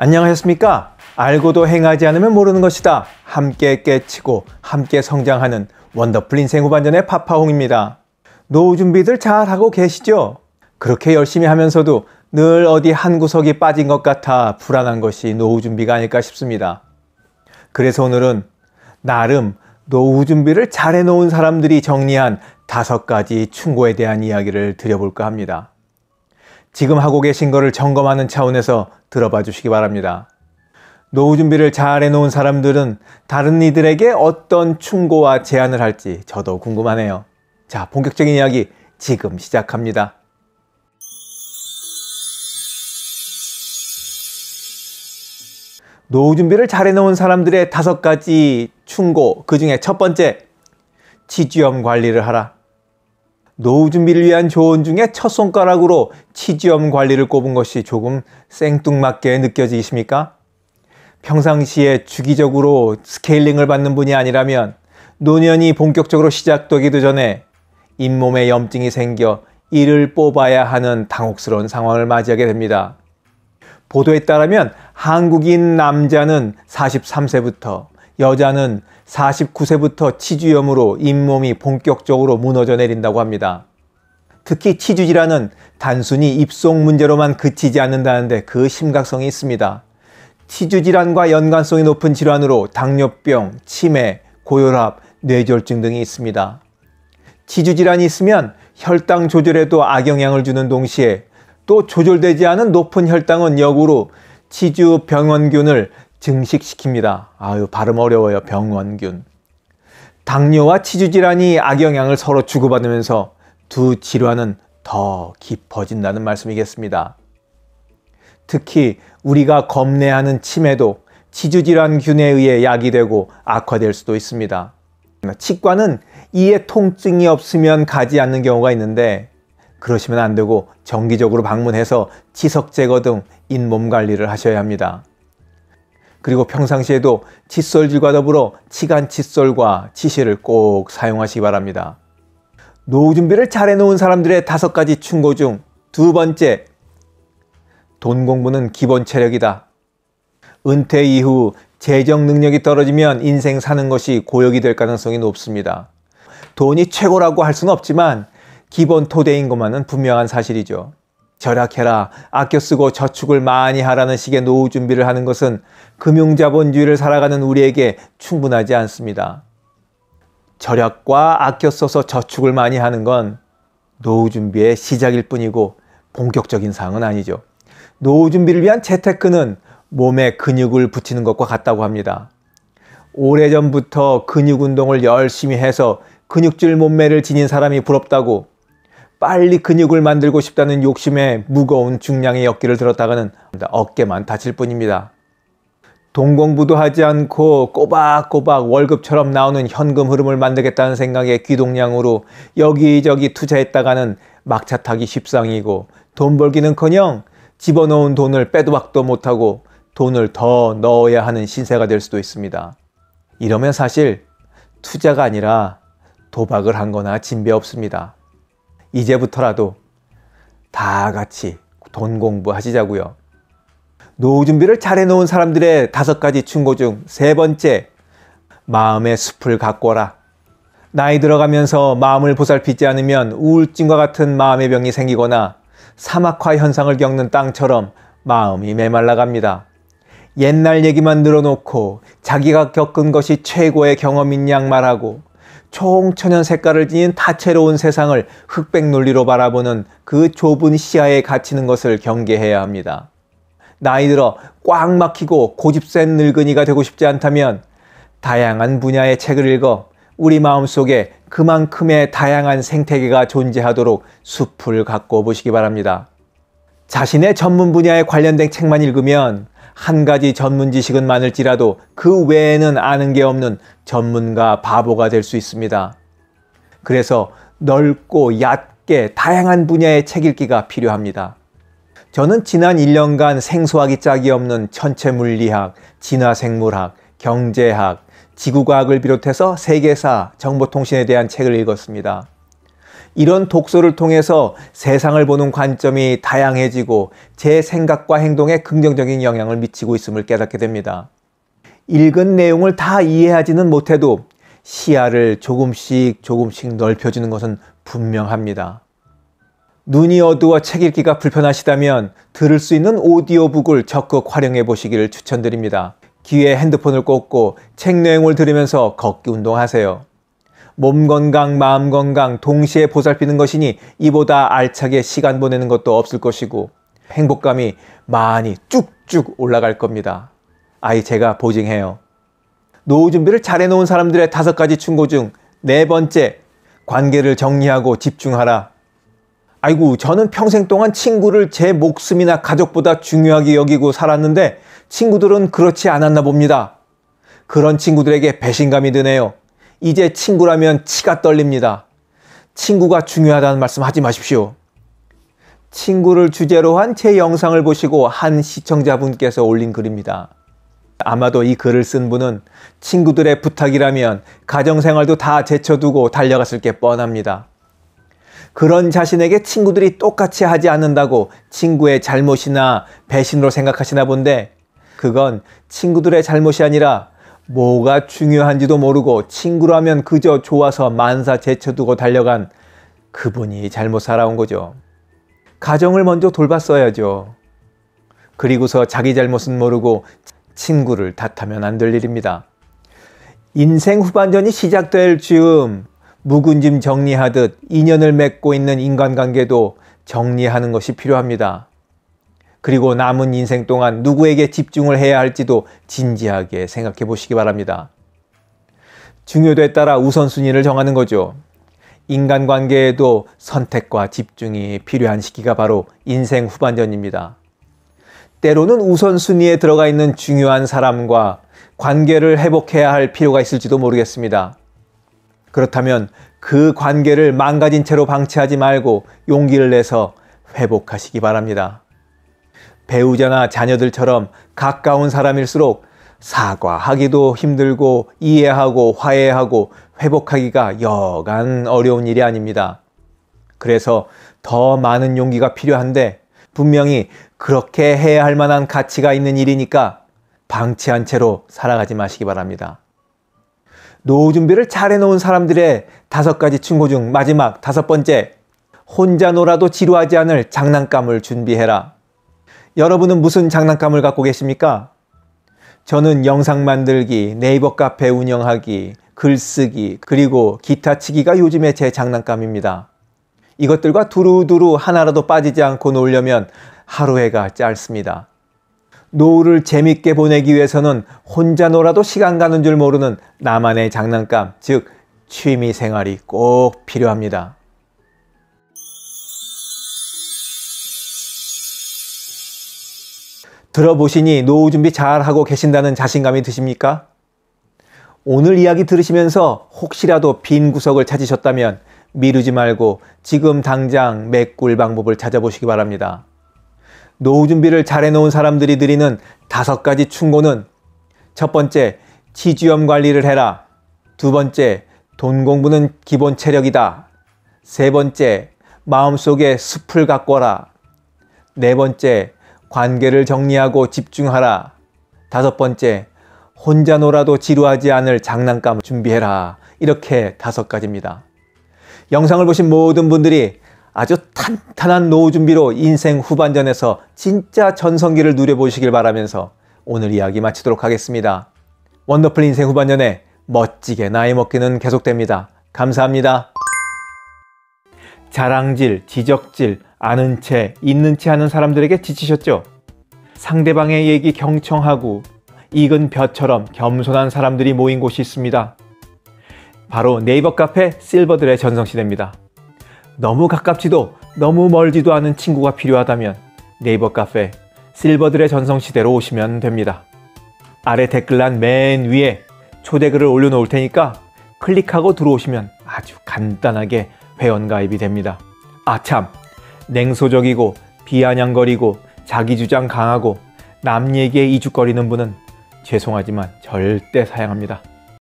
안녕하셨습니까? 알고도 행하지 않으면 모르는 것이다. 함께 깨치고 함께 성장하는 원더풀 인생 후반전의 파파홍입니다. 노후 준비들 잘 하고 계시죠? 그렇게 열심히 하면서도 늘 어디 한 구석이 빠진 것 같아 불안한 것이 노후 준비가 아닐까 싶습니다. 그래서 오늘은 나름 노후 준비를 잘 해놓은 사람들이 정리한 다섯 가지 충고에 대한 이야기를 드려볼까 합니다. 지금 하고 계신 것을 점검하는 차원에서 들어봐 주시기 바랍니다. 노후 준비를 잘 해놓은 사람들은 다른 이들에게 어떤 충고와 제안을 할지 저도 궁금하네요. 자, 본격적인 이야기 지금 시작합니다. 노후 준비를 잘 해놓은 사람들의 다섯 가지 충고, 그 중에 첫 번째, 치주염 관리를 하라. 노후 준비를 위한 조언 중에 첫 손가락으로 치주염 관리를 꼽은 것이 조금 생뚱맞게 느껴지십니까? 평상시에 주기적으로 스케일링을 받는 분이 아니라면 노년이 본격적으로 시작되기도 전에 잇몸에 염증이 생겨 이를 뽑아야 하는 당혹스러운 상황을 맞이하게 됩니다. 보도에 따르면 한국인 남자는 43세부터 여자는 49세부터 치주염으로 잇몸이 본격적으로 무너져 내린다고 합니다. 특히 치주 질환은 단순히 입속 문제로만 그치지 않는다는데 그 심각성이 있습니다. 치주 질환과 연관성이 높은 질환으로 당뇨병, 치매, 고혈압, 뇌졸중 등이 있습니다. 치주 질환이 있으면 혈당 조절에도 악영향을 주는 동시에 또 조절되지 않은 높은 혈당은 역으로 치주 병원균을 증식시킵니다. 아유, 발음 어려워요. 병원균. 당뇨와 치주 질환이 악영향을 서로 주고받으면서 두 질환은 더 깊어진다는 말씀이겠습니다. 특히 우리가 겁내하는 치매도 치주 질환균에 의해 야기되고 악화될 수도 있습니다. 치과는 이에 통증이 없으면 가지 않는 경우가 있는데 그러시면 안 되고 정기적으로 방문해서 치석 제거 등 잇몸 관리를 하셔야 합니다. 그리고 평상시에도 칫솔질과 더불어 치간 칫솔과 치실을 꼭 사용하시기 바랍니다. 노후 준비를 잘 해놓은 사람들의 다섯 가지 충고 중 두 번째, 돈 공부는 기본 체력이다. 은퇴 이후 재정 능력이 떨어지면 인생 사는 것이 고역이 될 가능성이 높습니다. 돈이 최고라고 할 수는 없지만 기본 토대인 것만은 분명한 사실이죠. 절약해라, 아껴 쓰고 저축을 많이 하라는 식의 노후 준비를 하는 것은 금융자본주의를 살아가는 우리에게 충분하지 않습니다. 절약과 아껴 써서 저축을 많이 하는 건 노후 준비의 시작일 뿐이고 본격적인 사항은 아니죠. 노후 준비를 위한 재테크는 몸에 근육을 붙이는 것과 같다고 합니다. 오래전부터 근육 운동을 열심히 해서 근육질 몸매를 지닌 사람이 부럽다고 빨리 근육을 만들고 싶다는 욕심에 무거운 중량의 역기를 들었다가는 어깨만 다칠 뿐입니다. 돈 공부도 하지 않고 꼬박꼬박 월급처럼 나오는 현금 흐름을 만들겠다는 생각에 귀동량으로 여기저기 투자했다가는 막차 타기 십상이고 돈 벌기는커녕 집어넣은 돈을 빼도 박도 못하고 돈을 더 넣어야 하는 신세가 될 수도 있습니다. 이러면 사실 투자가 아니라 도박을 한 거나 진배 없습니다. 이제부터라도 다 같이 돈 공부하시자고요. 노후 준비를 잘 해놓은 사람들의 다섯 가지 충고 중 세 번째, 마음의 숲을 가꿔라. 나이 들어가면서 마음을 보살피지 않으면 우울증과 같은 마음의 병이 생기거나 사막화 현상을 겪는 땅처럼 마음이 메말라갑니다. 옛날 얘기만 늘어놓고 자기가 겪은 것이 최고의 경험인 양 말하고 총천연 색깔을 지닌 다채로운 세상을 흑백 논리로 바라보는 그 좁은 시야에 갇히는 것을 경계해야 합니다. 나이 들어 꽉 막히고 고집센 늙은이가 되고 싶지 않다면 다양한 분야의 책을 읽어 우리 마음 속에 그만큼의 다양한 생태계가 존재하도록 숲을 갖고 보시기 바랍니다. 자신의 전문 분야에 관련된 책만 읽으면 한 가지 전문 지식은 많을지라도 그 외에는 아는 게 없는 전문가 바보가 될 수 있습니다. 그래서 넓고 얕게 다양한 분야의 책 읽기가 필요합니다. 저는 지난 1년간 생소하기 짝이 없는 천체 물리학, 진화 생물학, 경제학, 지구과학을 비롯해서 세계사, 정보통신에 대한 책을 읽었습니다. 이런 독서를 통해서 세상을 보는 관점이 다양해지고 제 생각과 행동에 긍정적인 영향을 미치고 있음을 깨닫게 됩니다. 읽은 내용을 다 이해하지는 못해도 시야를 조금씩 조금씩 넓혀주는 것은 분명합니다. 눈이 어두워 책 읽기가 불편하시다면 들을 수 있는 오디오북을 적극 활용해 보시기를 추천드립니다. 귀에 핸드폰을 꽂고 책 내용을 들으면서 걷기 운동하세요. 몸 건강, 마음 건강 동시에 보살피는 것이니 이보다 알차게 시간 보내는 것도 없을 것이고 행복감이 많이 쭉쭉 올라갈 겁니다. 아이 제가 보증해요. 노후 준비를 잘 해놓은 사람들의 다섯 가지 충고 중 네 번째, 관계를 정리하고 집중하라. 아이고, 저는 평생 동안 친구를 제 목숨이나 가족보다 중요하게 여기고 살았는데 친구들은 그렇지 않았나 봅니다. 그런 친구들에게 배신감이 드네요. 이제 친구라면 치가 떨립니다. 친구가 중요하다는 말씀 하지 마십시오. 친구를 주제로 한 제 영상을 보시고 한 시청자분께서 올린 글입니다. 아마도 이 글을 쓴 분은 친구들의 부탁이라면 가정생활도 다 제쳐두고 달려갔을 게 뻔합니다. 그런 자신에게 친구들이 똑같이 하지 않는다고 친구의 잘못이나 배신으로 생각하시나 본데 그건 친구들의 잘못이 아니라 뭐가 중요한지도 모르고 친구라면 그저 좋아서 만사 제쳐두고 달려간 그분이 잘못 살아온 거죠. 가정을 먼저 돌봤어야죠. 그리고서 자기 잘못은 모르고 친구를 탓하면 안 될 일입니다. 인생 후반전이 시작될 즈음 묵은 짐 정리하듯 인연을 맺고 있는 인간관계도 정리하는 것이 필요합니다. 그리고 남은 인생 동안 누구에게 집중을 해야 할지도 진지하게 생각해 보시기 바랍니다. 중요도에 따라 우선순위를 정하는 거죠. 인간관계에도 선택과 집중이 필요한 시기가 바로 인생 후반전입니다. 때로는 우선순위에 들어가 있는 중요한 사람과 관계를 회복해야 할 필요가 있을지도 모르겠습니다. 그렇다면 그 관계를 망가진 채로 방치하지 말고 용기를 내서 회복하시기 바랍니다. 배우자나 자녀들처럼 가까운 사람일수록 사과하기도 힘들고 이해하고 화해하고 회복하기가 여간 어려운 일이 아닙니다. 그래서 더 많은 용기가 필요한데 분명히 그렇게 해야 할 만한 가치가 있는 일이니까 방치한 채로 살아가지 마시기 바랍니다. 노후 준비를 잘 해놓은 사람들의 다섯 가지 충고 중 마지막 다섯 번째, 혼자 놀아도 지루하지 않을 장난감을 준비해라. 여러분은 무슨 장난감을 갖고 계십니까? 저는 영상 만들기, 네이버 카페 운영하기, 글쓰기, 그리고 기타 치기가 요즘의 제 장난감입니다. 이것들과 두루두루 하나라도 빠지지 않고 놀려면 하루 해가 짧습니다. 노후를 재밌게 보내기 위해서는 혼자 놀아도 시간 가는 줄 모르는 나만의 장난감, 즉 취미 생활이 꼭 필요합니다. 들어보시니 노후 준비 잘 하고 계신다는 자신감이 드십니까? 오늘 이야기 들으시면서 혹시라도 빈 구석을 찾으셨다면 미루지 말고 지금 당장 메꿀 방법을 찾아보시기 바랍니다. 노후 준비를 잘 해놓은 사람들이 드리는 다섯 가지 충고는 첫 번째, 지주염 관리를 해라. 두 번째, 돈 공부는 기본 체력이다. 세 번째, 마음속에 숲을 가꿔라. 네 번째, 관계를 정리하고 집중하라. 다섯 번째, 혼자 놀아도 지루하지 않을 장난감을 준비해라. 이렇게 다섯 가지입니다. 영상을 보신 모든 분들이 아주 탄탄한 노후 준비로 인생 후반전에서 진짜 전성기를 누려보시길 바라면서 오늘 이야기 마치도록 하겠습니다. 원더풀 인생 후반전에 멋지게 나이 먹기는 계속됩니다. 감사합니다. 자랑질, 지적질, 아는 채, 있는 채 하는 사람들에게 지치셨죠? 상대방의 얘기 경청하고 익은 벼처럼 겸손한 사람들이 모인 곳이 있습니다. 바로 네이버 카페 실버들의 전성시대입니다. 너무 가깝지도 너무 멀지도 않은 친구가 필요하다면 네이버 카페 실버들의 전성시대로 오시면 됩니다. 아래 댓글란 맨 위에 초대글을 올려놓을 테니까 클릭하고 들어오시면 아주 간단하게 회원가입이 됩니다. 아 참, 냉소적이고 비아냥거리고 자기주장 강하고 남 얘기에 이죽거리는 분은 죄송하지만 절대 사양합니다.